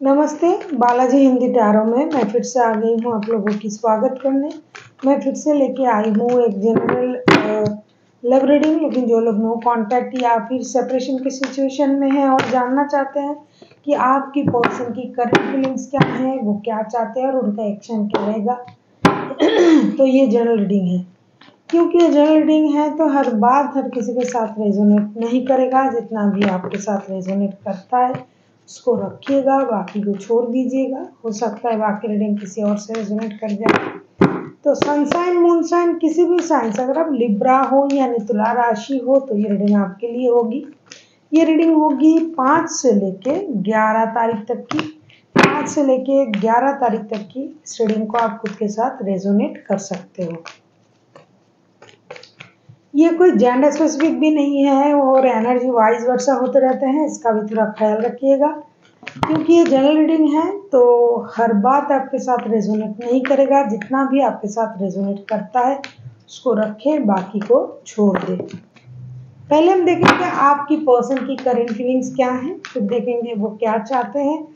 नमस्ते, बालाजी हिंदी टैरो में मैं फिर से आ गई हूँ आप लोगों की स्वागत करने। मैं फिर से लेके आई हूँ एक जनरल लव रीडिंग लेकिन जो लोग नो कांटेक्ट या फिर सेपरेशन के सिचुएशन में हैं और जानना चाहते हैं कि आपकी पर्सन की करंट फीलिंग्स क्या हैं, वो क्या चाहते हैं और उनका एक्शन क्या रहेगा। तो ये जनरल रीडिंग है। क्योंकि ये जनरल रीडिंग है तो हर बात हर किसी के साथ रेजोनेट नहीं करेगा, जितना भी आपके साथ रेजोनेट करता है। उसको रखिएगा, बाकी को छोड़ दीजिएगा। हो सकता है बाकी रीडिंग किसी और से रेजोनेट कर जाए। तो सनसाइन मूनसाइन किसी भी साइन से अगर आप लिब्रा हो, यानी तुला राशि हो तो ये रीडिंग आपके लिए होगी। ये रीडिंग होगी पाँच से लेके ग्यारह तारीख तक की। पाँच से लेके ग्यारह तारीख तक की इस रीडिंग को आप खुद के साथ रेजोनेट कर सकते हो। ये कोई जेंडर स्पेसिफिक भी नहीं है और एनर्जी वाइज वर्षा होते रहते हैं, इसका भी थोड़ा ख्याल रखिएगा। क्योंकि ये जनरल रीडिंग है तो हर बात आपके साथ रेजोनेट नहीं करेगा, जितना भी आपके साथ रेजोनेट करता है, उसको रखें, बाकी को छोड़ दें। पहले हम देखेंगे आपकी पर्सन की करेंट फीलिंग्स क्या हैं, फिर देखेंगे वो क्या चाहते हैं।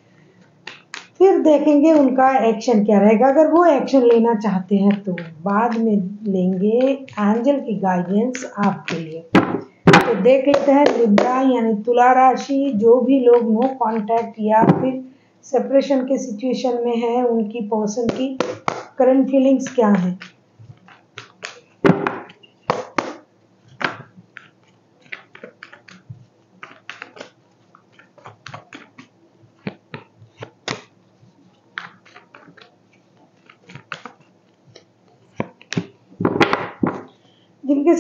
फिर देखेंगे उनका एक्शन क्या रहेगा। अगर वो एक्शन लेना चाहते हैं तो बाद में लेंगे एंजल की गाइडेंस आपके लिए। तो देख लेते हैं लिब्रा यानी तुला राशि, जो भी लोग नो कांटेक्ट या फिर सेपरेशन के सिचुएशन में है, उनकी पर्सन की करंट फीलिंग्स क्या हैं।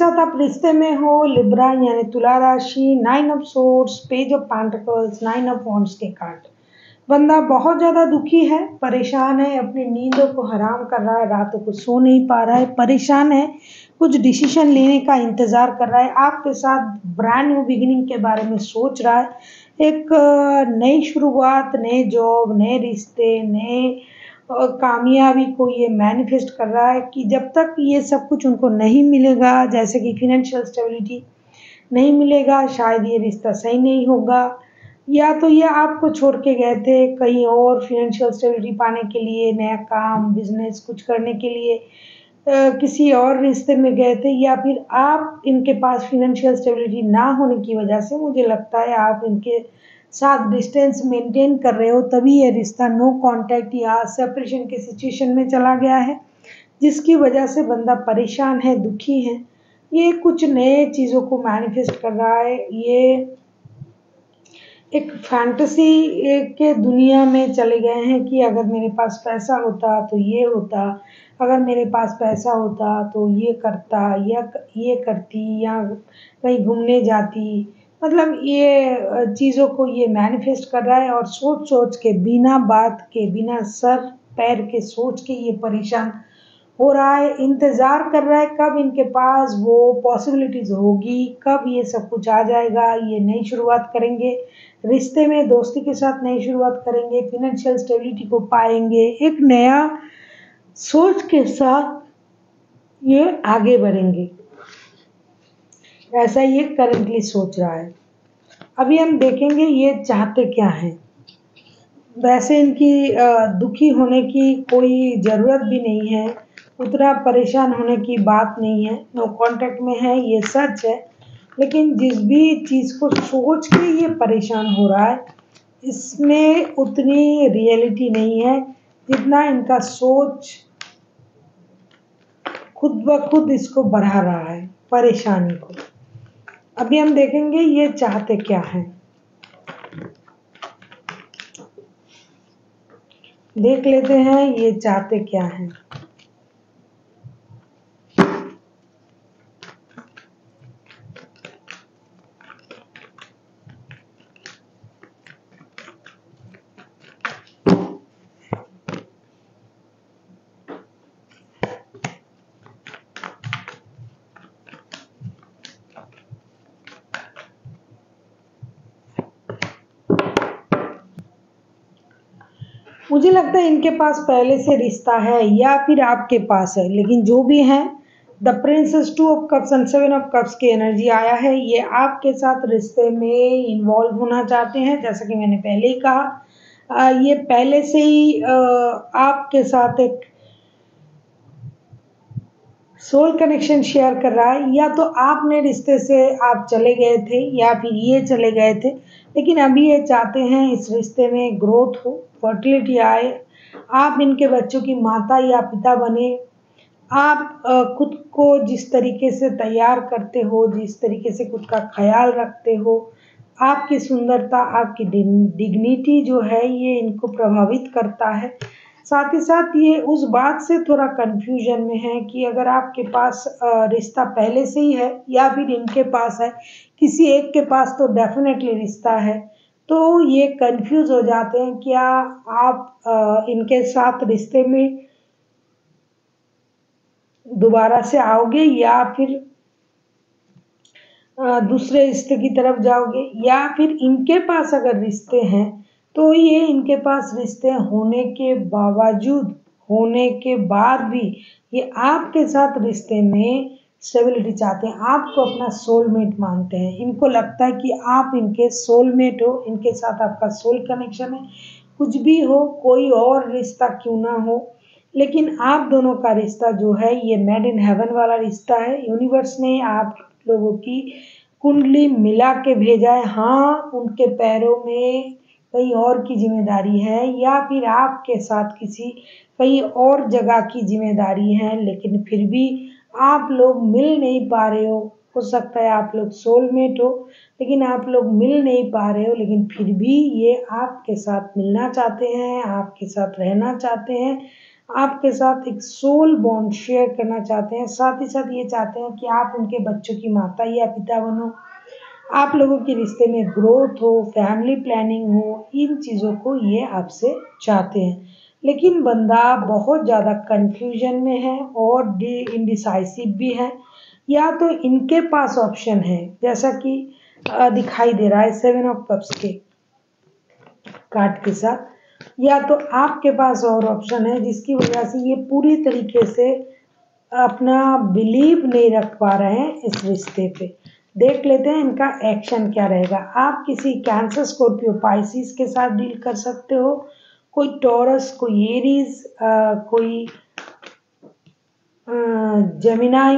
साथ आप रिश्ते में हो लिब्रा यानी तुला राशि nine of swords page of pentacles nine of wands के कार्ड बंदा बहुत ज़्यादा दुखी है, परेशान है, अपनी नींदों को हराम कर रहा है, रातों को सो नहीं पा रहा है, परेशान है, कुछ डिसीज़न लेने का इंतज़ार कर रहा है, आपके साथ ब्रांड न्यू बिगिनिंग के बारे में सोच रहा है, एक नई शुरुआत, नए जॉब नए रिश्ते, नए कामयाबी को ये मैनिफेस्ट कर रहा है कि जब तक ये सब कुछ उनको नहीं मिलेगा जैसे कि फिनेंशियल स्टेबिलिटी नहीं मिलेगा शायद ये रिश्ता सही नहीं होगा। या तो ये आपको छोड़ के गए थे कहीं और फिनेंशियल स्टेबिलिटी पाने के लिए नया काम बिज़नेस कुछ करने के लिए आ, किसी और रिश्ते में गए थे या फिर आप इनके पास फिनेंशियल स्टेबिलिटी ना होने की वजह से मुझे लगता है आप इनके साथ डिस्टेंस मेंटेन कर रहे हो, तभी ये रिश्ता नो कांटेक्ट या सेपरेशन के सिचुएशन में चला गया है, जिसकी वजह से बंदा परेशान है, दुखी है। ये कुछ नए चीज़ों को मैनिफेस्ट कर रहा है। ये एक फैंटेसी के दुनिया में चले गए हैं कि अगर मेरे पास पैसा होता तो ये होता, अगर मेरे पास पैसा होता तो ये करता, या ये करती, या कहीं घूमने जाती मतलब ये चीज़ों को ये मैनिफेस्ट कर रहा है और सोच सोच के, बिना बात के, बिना सर, पैर के सोच के ये परेशान हो रहा है, इंतज़ार कर रहा है कब इनके पास वो पॉसिबिलिटीज़ होगी, कब ये सब कुछ आ जाएगा, ये नई शुरुआत करेंगे, रिश्ते में दोस्ती के साथ नई शुरुआत करेंगे फिनेंशियल स्टेबिलिटी को पाएँगे, एक नया सोच के साथ ये आगे बढ़ेंगे। ऐसा ये करंटली सोच रहा है। अभी हम देखेंगे ये चाहते क्या हैं। वैसे इनकी दुखी होने की कोई ज़रूरत भी नहीं है। उतना परेशान होने की बात नहीं है। नो कांटेक्ट में है, ये सच है। लेकिन जिस भी चीज़ को सोच के ये परेशान हो रहा है, इसमें उतनी रियलिटी नहीं है जितना इनका सोच खुद ब खुद इसको बढ़ा रहा है, परेशानी को। अभी हम देखेंगे ये चाहते क्या हैं। देख लेते हैं ये चाहते क्या हैं। मुझे लगता है इनके पास पहले से रिश्ता है या फिर आपके पास है, लेकिन जो भी है the princess two of cups and seven of cups की एनर्जी आया है। ये आपके साथ रिश्ते में इन्वॉल्व होना चाहते हैं, जैसा कि मैंने पहले ही कहा। ये पहले से ही आपके साथ एक सोल कनेक्शन शेयर कर रहा है। या तो आपने रिश्ते से आप चले गए थे, या फिर ये चले गए थे, लेकिन अभी ये चाहते हैं इस रिश्ते में ग्रोथ हो। फर्टिलिटी आए, आप इनके बच्चों की माता या पिता बने, आप खुद को जिस तरीके से तैयार करते हो, जिस तरीके से खुद का ख्याल रखते हो, आपकी सुंदरता, आपकी डिग्निटी जो है, ये इनको प्रभावित करता है। साथ ही साथ ये उस बात से थोड़ा कंफ्यूजन में है कि अगर आपके पास रिश्ता पहले से ही है या फिर इनके पास है, किसी एक के पास तो डेफिनेटली रिश्ता है। तो ये कंफ्यूज हो जाते हैं क्या आप आ, इनके साथ रिश्ते में दोबारा से आओगे या फिर आ, दूसरे रिश्ते की तरफ़ जाओगे? या फिर इनके पास अगर रिश्ते हैं तो ये इनके पास रिश्ते होने के बावजूद होने के बाद भी ये आपके साथ रिश्ते में स्टेबिलिटी चाहते हैं, आपको अपना सोलमेट मानते हैं। इनको लगता है कि आप इनके सोलमेट हो, इनके साथ आपका सोल कनेक्शन है। कुछ भी हो, कोई और रिश्ता क्यों ना हो। लेकिन आप दोनों का रिश्ता जो है, ये मेड इन हेवन वाला रिश्ता है। यूनिवर्स ने आप लोगों की कुंडली मिला के भेजा है। हाँ उनके पैरों में कहीं और की ज़िम्मेदारी है या फिर आपके साथ किसी कहीं और जगह की ज़िम्मेदारी है, लेकिन फिर भी आप लोग मिल नहीं पा रहे हो। हो सकता है आप लोग सोलमेट हो, लेकिन आप लोग मिल नहीं पा रहे हो, लेकिन फिर भी ये आपके साथ मिलना चाहते हैं, आपके साथ रहना चाहते हैं, आपके साथ एक सोल बॉन्ड शेयर करना चाहते हैं। साथ ही साथ ये चाहते हैं कि आप उनके बच्चों की माता या पिता बनो। आप लोगों के रिश्ते में ग्रोथ हो फैमिली प्लानिंग हो, इन चीज़ों को ये आपसे चाहते हैं। लेकिन बंदा बहुत ज़्यादा कंफ्यूजन में है और डी इनडिसाइसिव भी है। या तो इनके पास ऑप्शन है, जैसा कि दिखाई दे रहा है सेवन ऑफ़ कप्स के कार्ड के साथ। या तो आपके पास और ऑप्शन है, जिसकी वजह से ये पूरी तरीके से अपना बिलीव नहीं रख पा रहे हैं इस रिश्ते पे। देख लेते हैं इनका एक्शन क्या रहेगा। आप किसी कैंसर स्कॉर्पियो पाइसिस के साथ डील कर सकते हो। कोई टॉरस, कोई एरीज कोई जमिनाई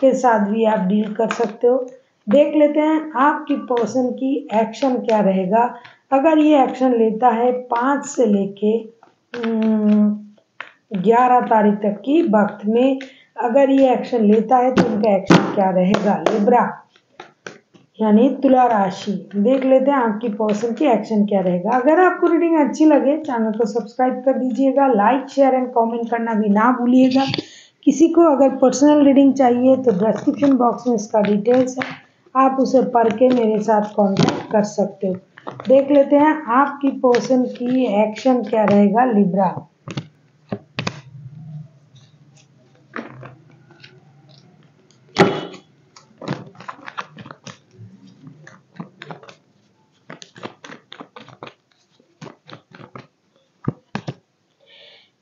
के साथ भी आप डील कर सकते हो। देख लेते हैं आपकी पर्सन की एक्शन क्या रहेगा। अगर ये एक्शन लेता है पाँच से लेके ग्यारह तारीख तक की वक्त में, अगर ये एक्शन लेता है तो उनका एक्शन क्या रहेगा? लिब्रा यानी तुला राशि। देख लेते हैं आपकी पर्सन की एक्शन क्या रहेगा। अगर आपको रीडिंग अच्छी लगे, चैनल को सब्सक्राइब कर दीजिएगा, लाइक, शेयर एंड कमेंट करना भी ना भूलिएगा। किसी को अगर पर्सनल रीडिंग चाहिए तो डिस्क्रिप्शन बॉक्स में इसका डिटेल्स है। आप उसे पढ़ के मेरे साथ कांटेक्ट कर सकते हो। देख लेते हैं आपकी पर्सन की एक्शन क्या रहेगा, लिब्रा।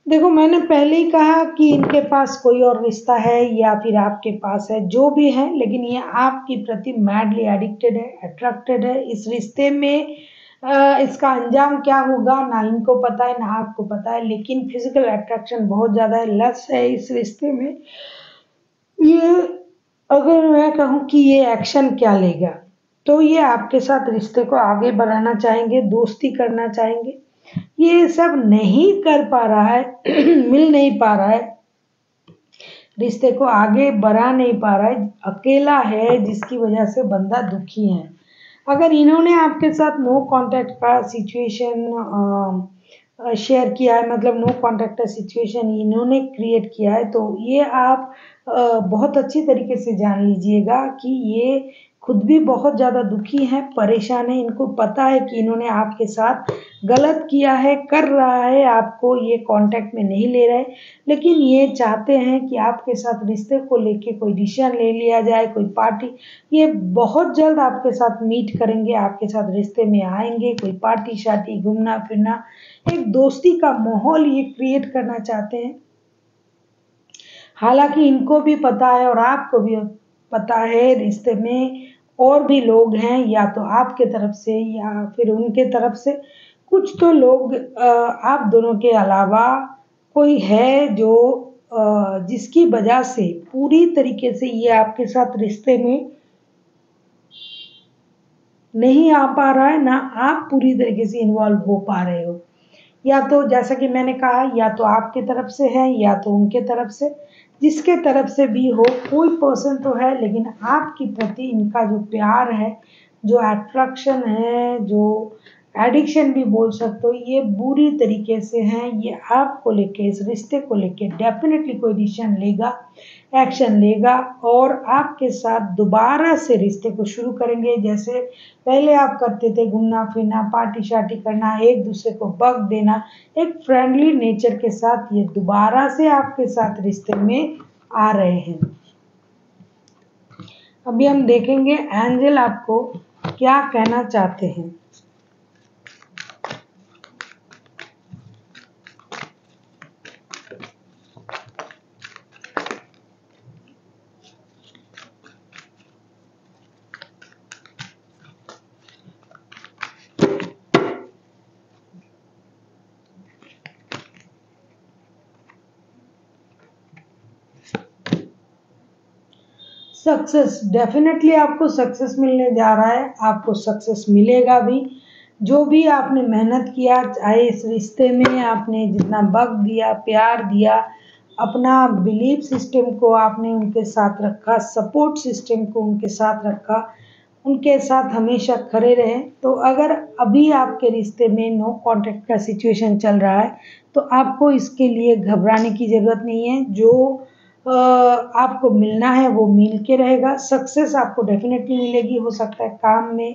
देखो, मैंने पहले ही कहा कि इनके पास कोई और रिश्ता है या फिर आपके पास है, जो भी है, लेकिन ये आपके प्रति मैडली एडिक्टेड है अट्रैक्टेड है। इस रिश्ते में इसका अंजाम क्या होगा, ना इनको पता है, ना आपको पता है, लेकिन फ़िज़िकल अट्रैक्शन बहुत ज़्यादा है लस है इस रिश्ते में। ये, अगर मैं कहूँ कि ये एक्शन क्या लेगा तो ये आपके साथ रिश्ते को आगे बढ़ाना चाहेंगे, दोस्ती करना चाहेंगे। ये सब नहीं कर पा रहा है मिल नहीं पा रहा है। रिश्ते को आगे बढ़ा नहीं पा रहा है अकेला है जिसकी वजह से बंदा दुखी है। अगर इन्होंने आपके साथ नो कांटेक्ट का सिचुएशन शेयर किया है मतलब नो कांटेक्ट का सिचुएशन इन्होंने क्रिएट किया है तो ये आप आ, बहुत अच्छी तरीके से जान लीजिएगा कि ये खुद भी बहुत ज़्यादा दुखी हैं, परेशान हैं। इनको पता है कि इन्होंने आपके साथ गलत किया है, कर रहा है, आपको ये कांटेक्ट में नहीं ले रहे। लेकिन ये चाहते हैं कि आपके साथ रिश्ते को लेके कोई डिसीज़न ले लिया जाए, कोई पार्टी ये बहुत जल्द आपके साथ मीट करेंगे, आपके साथ रिश्ते में आएँगे, कोई पार्टी शार्टी घूमना, फिरना। एक दोस्ती का माहौल ये क्रिएट करना चाहते हैं। हालाँकि इनको भी पता है और आपको भी पता है, रिश्ते में और भी लोग हैं, या तो आपके तरफ़ से, या फिर उनके तरफ़ से। कुछ तो लोग आप दोनों के अलावा कोई है जो जिसकी वजह से, पूरी तरीके से ये आपके साथ रिश्ते में नहीं आ पा रहा है, ना आप पूरी तरीके से इन्वॉल्व हो पा रहे हो। या तो जैसा कि मैंने कहा, या तो आपके तरफ़ से है, या तो उनके तरफ़ से। जिसके तरफ़ से भी हो, कोई पर्सन तो है, लेकिन आपके प्रति इनका जो प्यार है, जो अट्रैक्शन है, जो एडिक्शन भी बोल सकते हो, ये बुरी तरीके से हैं, ये आपको लेके, इस रिश्ते को लेके डेफिनेटली कोई डिसीज़न लेगा एक्शन लेगा और आपके साथ दोबारा से रिश्ते को शुरू करेंगे। जैसे पहले आप करते थे घूमना फिरना पार्टी शार्टी करना, एक दूसरे को बग देना, एक फ्रेंडली नेचर के साथ ये दोबारा से आपके साथ रिश्ते में आ रहे हैं। अभी हम देखेंगे एंजल आपको क्या कहना चाहते हैं। सक्सेस डेफिनेटली आपको सक्सेस मिलने जा रहा है, आपको सक्सेस मिलेगा भी। जो भी आपने मेहनत किया, चाहे इस रिश्ते में आपने जितना वक्त दिया, प्यार दिया, अपना बिलीफ सिस्टम को आपने उनके साथ रखा सपोर्ट सिस्टम को उनके साथ रखा, उनके साथ हमेशा खड़े रहे। तो अगर अभी आपके रिश्ते में नो कांटेक्ट का सिचुएशन चल रहा है तो आपको इसके लिए घबराने की ज़रूरत नहीं है। जो आपको मिलना है, वो मिल के रहेगा। सक्सेस आपको डेफिनेटली मिलेगी, हो सकता है काम में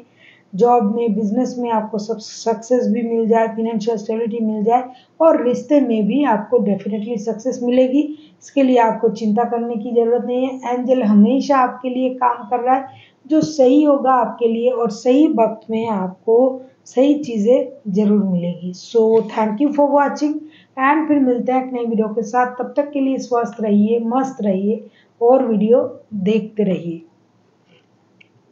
जॉब में बिज़नेस में आपको सब सक्सेस भी मिल जाए फिनेंशियल स्टेबिलिटी मिल जाए, और रिश्ते में भी आपको डेफिनेटली सक्सेस मिलेगी। इसके लिए आपको चिंता करने की ज़रूरत नहीं है। एंजल हमेशा आपके लिए काम कर रहा है। जो सही होगा आपके लिए और सही वक्त में आपको सही चीज़ें ज़रूर मिलेगी। So thank you for watching and फिर मिलते हैं एक नई वीडियो के साथ। तब तक के लिए स्वस्थ रहिए, मस्त रहिए और वीडियो देखते रहिए।